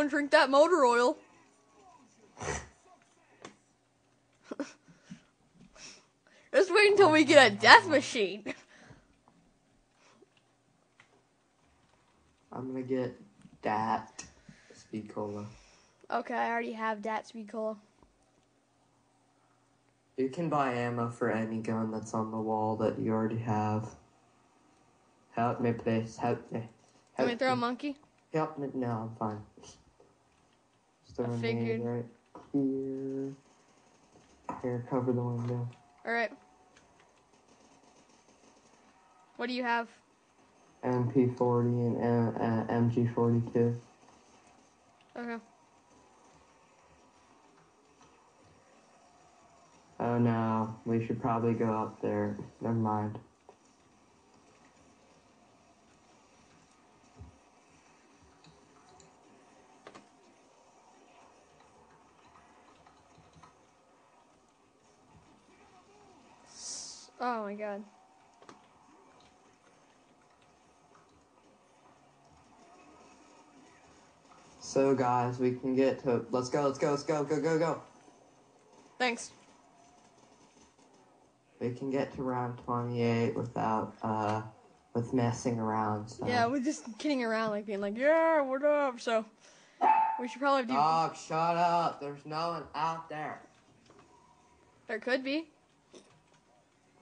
Everyone drink that motor oil. Just wait until we get a death machine. I'm gonna get that speed cola. Okay, I already have that speed cola. You can buy ammo for any gun that's on the wall that you already have. Help me, please. Help me. Can Help we throw a monkey? Help me. No, I'm fine. I figured. right here. Here, cover the window. Alright. What do you have? MP40 and uh, MG42. Okay. Oh no, we should probably go up there. Never mind. Oh my god. So guys, we can get to. Let's go. Let's go. Let's go. Go. Go. Go. Thanks. We can get to round 28 without uh with messing around. So. Yeah, we're just kidding around, like being like, yeah, what up? So, we should probably do. Dog, shut up. There's no one out there. there could be.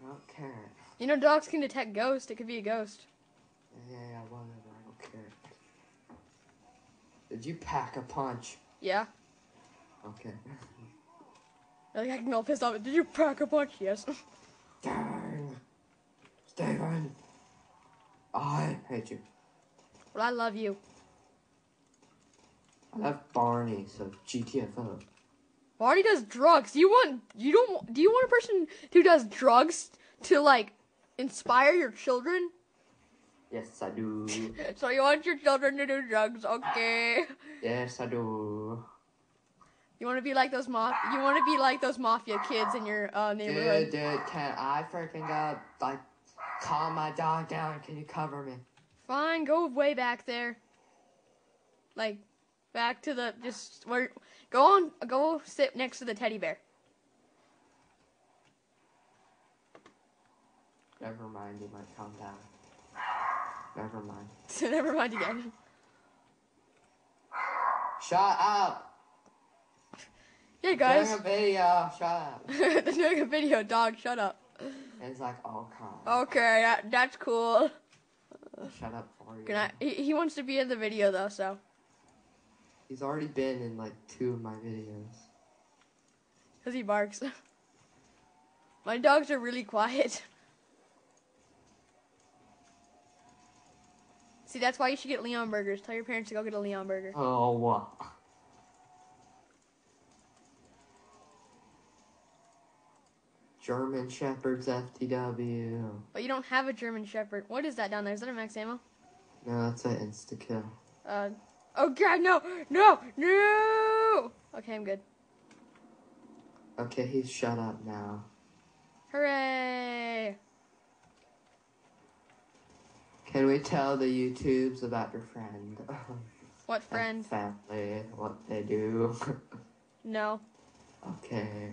I don't care. You know, dogs can detect ghosts. It could be a ghost. Yeah, yeah, whatever. I don't care. Did you pack a punch? Yeah. Okay. Like, I can all pissed off. Did you pack a punch? Yes. Dang. Steven. I hate you. but I love you. I love Barney, so GTFO. Barney does drugs. You want? You don't? Do you want a person who does drugs to like inspire your children? Yes, I do. So you want your children to do drugs? Okay. yes, I do. You want to be like those mof? You want to be like those mafia kids in your uh, neighborhood? Dude, dude, can I freaking go, like, calm my dog down? Can you cover me? Fine, go way back there. Like, back to the just where. Go on. Go sit next to the teddy bear. Never mind, you might calm down. Never mind. So never mind again. Shut up! Hey guys, Doing a video, shut up. they're doing a video. Dog, shut up. It's like, oh, calm. Okay, that, that's cool. Shut up for you. Good night. He, he wants to be in the video though, so He's already been in, like, two of my videos. because he barks. My dogs are really quiet. See, that's why you should get Leon burgers. Tell your parents to go get a Leon burger. Oh, what? German Shepherds FTW. But you don't have a German Shepherd. What is that down there? Is that a max ammo? No, that's an insta kill. Uh, oh god, no, no, no. Okay, I'm good. Okay, he's shut up now. Hooray! Can we tell the YouTubes about your friend? What and friend? family, what they do. No. okay.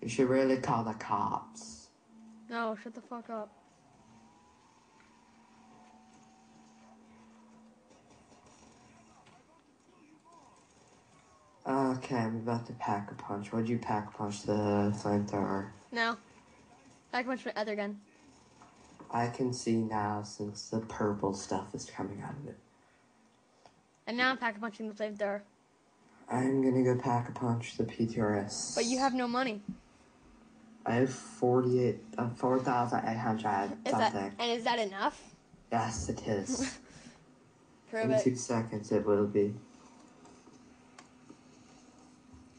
You should really call the cops. No, shut the fuck up. Okay, I'm about to pack a punch. What'd you pack a punch? The flamethrower. No. Back punch my other gun. I can see now since the purple stuff is coming out of it. And now I'm pack a punching the flamethrower. I'm gonna go pack a punch the PTRS. But you have no money. I have 48, uh, 4,800 Is that something. and is that enough? Yes, it is. Prove In it. two seconds, it will be.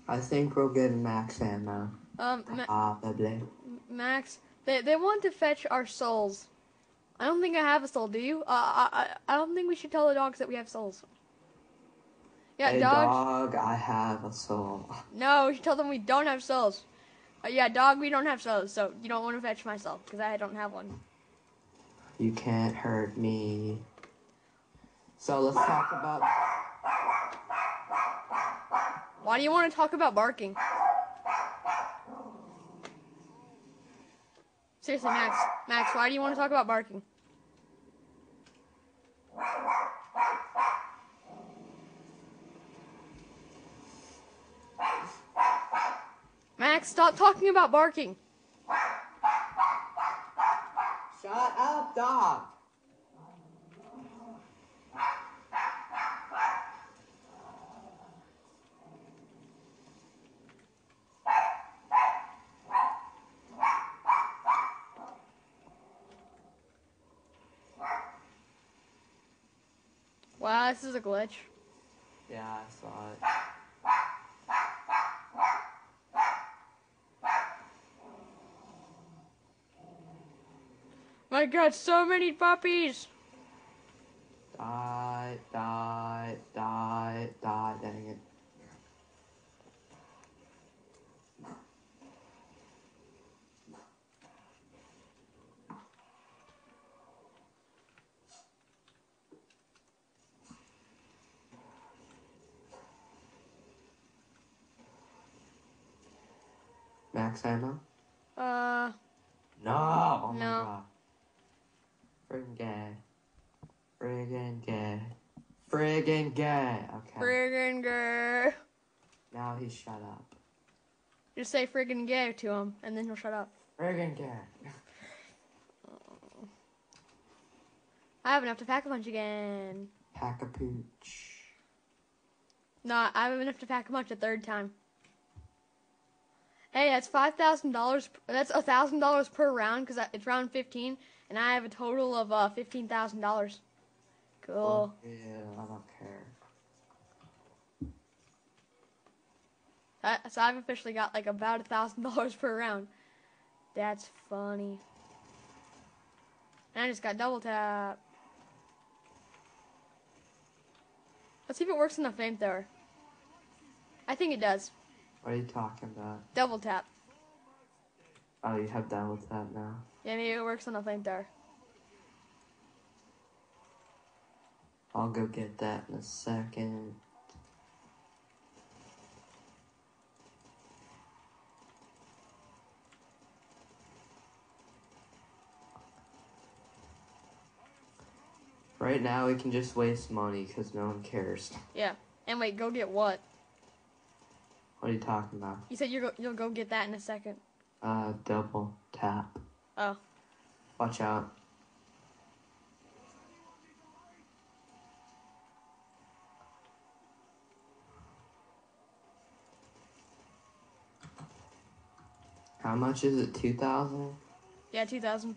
I think we'll get max ammo. Um, Ma- Probably. Max, they they want to fetch our souls. I don't think I have a soul. Do you? Uh, I I I don't think we should tell the dogs that we have souls. Yeah, hey, dogs. dog, I have a soul. No, we should tell them we don't have souls. Uh, yeah, dog, we don't have souls, so you don't want to fetch my soul because I don't have one. You can't hurt me. So let's talk about. Why do you want to talk about barking? Seriously, Max. Max, why do you want to talk about barking? Max, stop talking about barking. Shut up, dog. Wow, this is a glitch. Yeah, I saw it. My god, so many puppies! Die, die, die, die, dang it. Max ammo? Uh, No! Oh my No. god. Friggin' gay. Friggin' gay. Friggin' gay. Okay. friggin' gay. now he shut up. Just say friggin' gay to him, and then he'll shut up. Friggin' gay. I have enough to pack a punch again. Pack a pooch. No, I have enough to pack a punch a third time. Hey, that's five thousand dollars. That's a thousand dollars per round because it's round fifteen, and I have a total of uh, fifteen thousand dollars. Cool. Yeah, I don't care. Uh, so I've officially got like about a thousand dollars per round. That's funny. And I just got double tap. Let's see if it works in the flamethrower. I think it does. What are you talking about? Double tap. Oh, you have double tap now. Yeah, maybe it works on the flamethrower. I'll go get that in a second. Right now, we can just waste money because no one cares. Yeah. And wait, go get what? What are you talking about? You said you're go- you'll go get that in a second. Uh, double tap. Oh. Watch out. How much is it? 2000 Yeah, 2000.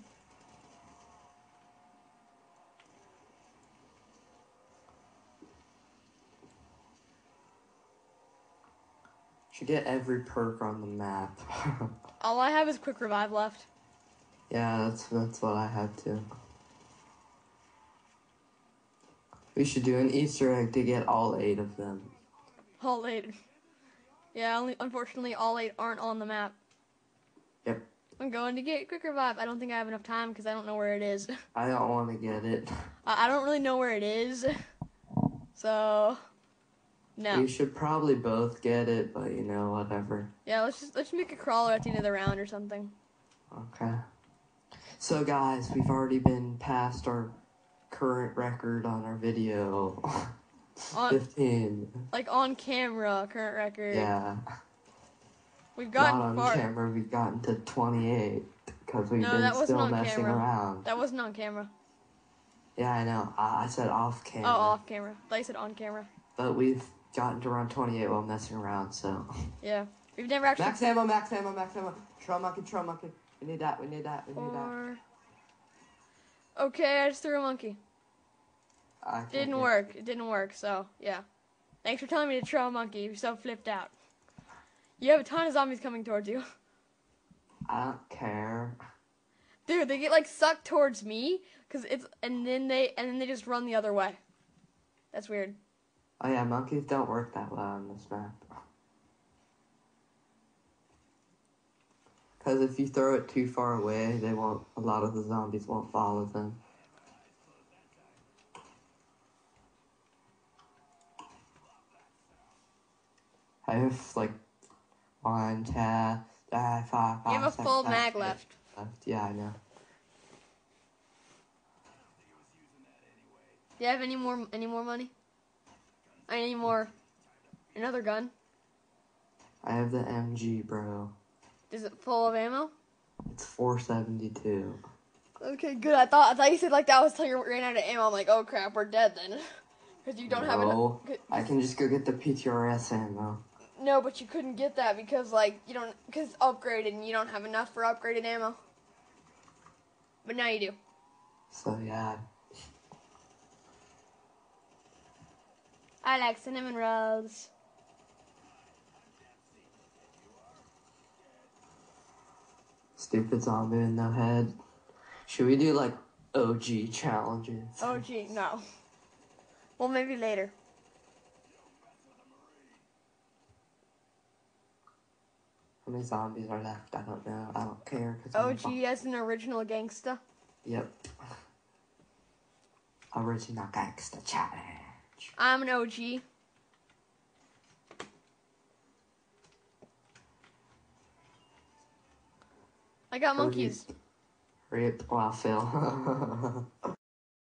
Should get every perk on the map. All I have is quick revive left. yeah, that's that's what I have too. We should do an Easter egg to get all eight of them. All eight. Yeah, only unfortunately all eight aren't on the map. Yep. I'm going to get quick revive. I don't think I have enough time because I don't know where it is. I don't want to get it. I, I don't really know where it is. So, no. We should probably both get it, but you know, whatever. Yeah, let's just let's make a crawler at the end of the round or something. Okay. So, guys, we've already been past our current record on our video. On 15. like on camera, current record. Yeah. We've Not gotten on far. camera, we've gotten to 28 because we've No, been that wasn't still on messing camera. around. That wasn't on camera. Yeah, I know. I, I said off camera. Oh, off camera. They said on camera. But we've gotten to around 28 while messing around, so. Yeah. We've never actually. max ammo, max ammo, max ammo. Troll monkey, troll monkey. We need that, we need that, we need that. Or... Okay, I just threw a monkey. I Didn't get- work. It didn't work. So yeah. Thanks for telling me to throw a monkey. You're so flipped out. You have a ton of zombies coming towards you. I don't care. Dude, they get like sucked towards me cuz it's and then they and then they just run the other way. That's weird. Oh yeah, monkeys don't work that well on this map. Because if you throw it too far away, they won't. A lot of the zombies won't follow them. I have like one, two, three, four, five. You have a full seven, mag eight, left. Left, yeah, I know. Do you have any more any more money? Any more? Another gun? I have the MG, bro. Is it full of ammo? It's 472. Okay, good. I thought I thought you said like that was till you ran out of ammo. I'm like, oh crap, we're dead then, because you don't have No, enough. I can just go get the PTRS ammo. No, but you couldn't get that because like you don't because upgraded and you don't have enough for upgraded ammo. But now you do. So yeah, I like cinnamon rolls. stupid zombie with no head. Should we do like OG challenges? OG, no. Well, maybe later. How many zombies are left? I don't know. I don't care. Cause OG as an original gangsta. Yep. Original gangster challenge. I'm an OG. I got monkeys. Rip. Wow, Phil.